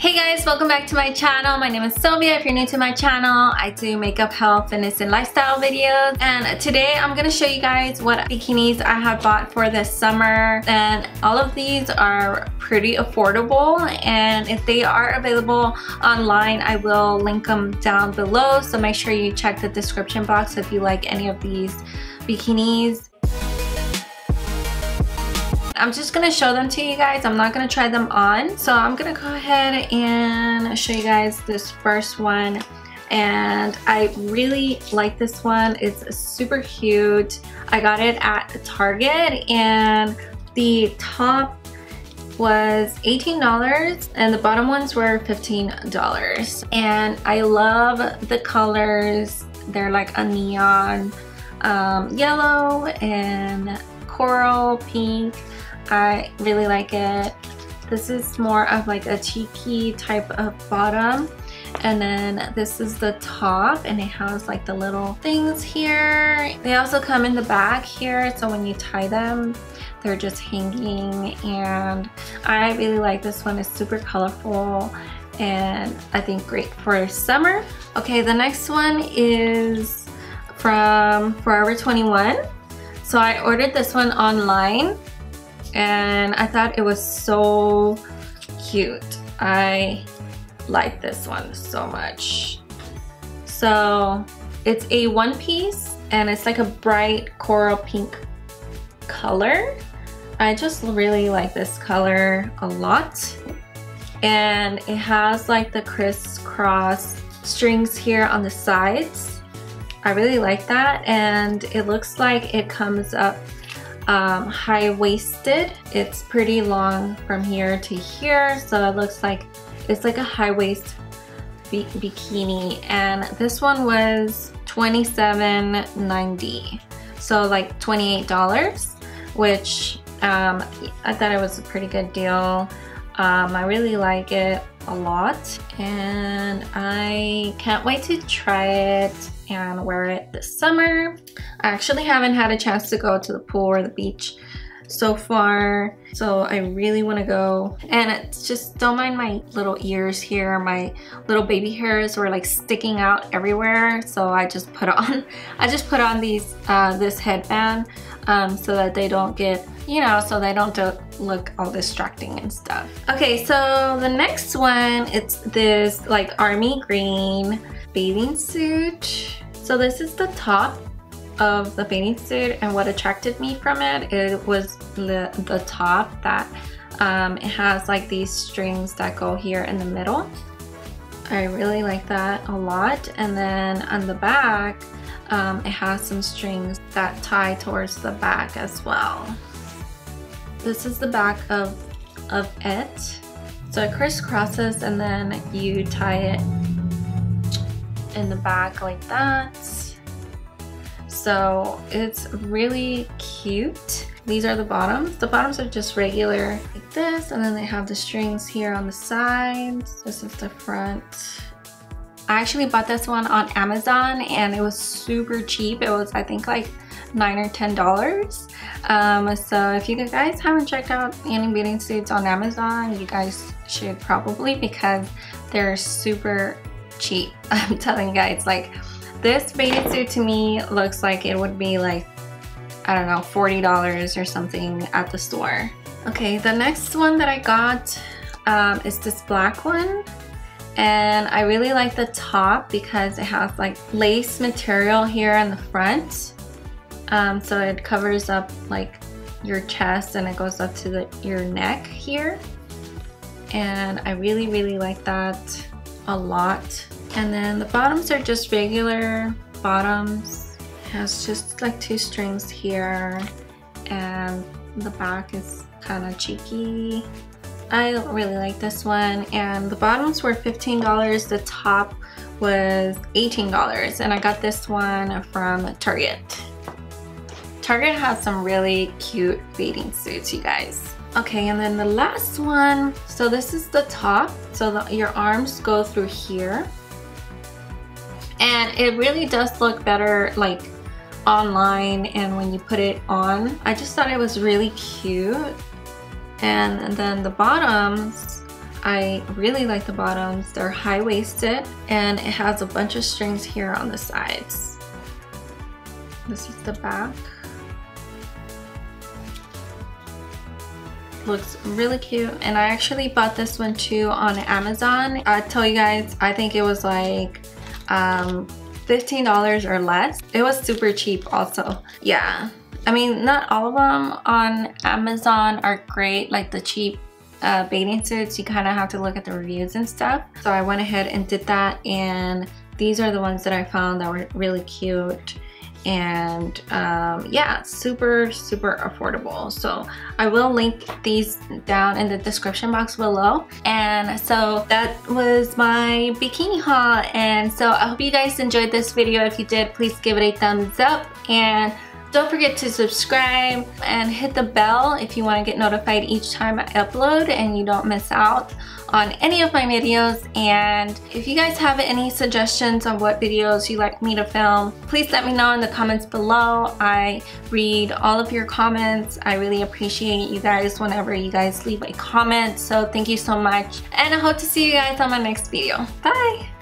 Hey guys, welcome back to my channel. My name is Silvia. If you're new to my channel, I do makeup, health, fitness, and lifestyle videos. And today I'm gonna show you guys what bikinis I have bought for this summer. And all of these are pretty affordable. And if they are available online, I will link them down below. So make sure you check the description box if you like any of these bikinis. I'm just gonna show them to you guys. I'm not gonna try them on. So I'm gonna go ahead and show you guys this first one. And I really like this one. It's super cute. I got it at Target and the top was $18 and the bottom ones were $15. And I love the colors. They're like a neon um, yellow and coral pink I really like it. This is more of like a cheeky type of bottom. And then this is the top and it has like the little things here. They also come in the back here so when you tie them they're just hanging and I really like this one. It's super colorful and I think great for summer. Okay, the next one is from Forever 21. So I ordered this one online and I thought it was so cute. I like this one so much. So it's a one piece and it's like a bright coral pink color. I just really like this color a lot. And it has like the crisscross strings here on the sides. I really like that and it looks like it comes up um, high-waisted. It's pretty long from here to here, so it looks like it's like a high-waist bi bikini. And this one was $27.90, so like $28, which um, I thought it was a pretty good deal. Um, I really like it a lot and I can't wait to try it and wear it this summer. I actually haven't had a chance to go to the pool or the beach so far so I really want to go. And it's just don't mind my little ears here my little baby hairs were like sticking out everywhere so I just put on I just put on these uh, this headband um, so that they don't get you know so they don't look all distracting and stuff. Okay so the next one it's this like army green bathing suit so this is the top of the bathing suit and what attracted me from it, it was the, the top that um, it has like these strings that go here in the middle. I really like that a lot. And then on the back, um, it has some strings that tie towards the back as well. This is the back of, of it. So it crisscrosses and then you tie it in the back like that. So it's really cute. These are the bottoms. The bottoms are just regular like this and then they have the strings here on the sides. This is the front. I actually bought this one on Amazon and it was super cheap. It was I think like nine or ten dollars um, so if you guys haven't checked out any bathing suits on Amazon you guys should probably because they're super cheap I'm telling you guys like this bathing suit to me looks like it would be like, I don't know, $40 or something at the store. Okay, the next one that I got um, is this black one. And I really like the top because it has like lace material here in the front. Um, so it covers up like your chest and it goes up to the, your neck here. And I really, really like that a lot. And then the bottoms are just regular bottoms. It has just like two strings here and the back is kind of cheeky. I really like this one and the bottoms were $15. The top was $18 and I got this one from Target. Target has some really cute bathing suits, you guys. Okay, and then the last one. So this is the top. So the, your arms go through here and it really does look better like online and when you put it on I just thought it was really cute and then the bottoms I really like the bottoms. They're high-waisted and it has a bunch of strings here on the sides. This is the back. looks really cute and I actually bought this one too on Amazon. I tell you guys, I think it was like um, $15 or less. It was super cheap also. Yeah, I mean, not all of them on Amazon are great, like the cheap uh, bathing suits. You kind of have to look at the reviews and stuff. So I went ahead and did that and these are the ones that I found that were really cute and um, yeah super super affordable. So I will link these down in the description box below. And so that was my bikini haul. And so I hope you guys enjoyed this video. If you did please give it a thumbs up. And don't forget to subscribe and hit the bell if you want to get notified each time I upload and you don't miss out on any of my videos. And if you guys have any suggestions on what videos you'd like me to film please let me know in the comments below. I read all of your comments. I really appreciate you guys whenever you guys leave a comment. So thank you so much and I hope to see you guys on my next video. Bye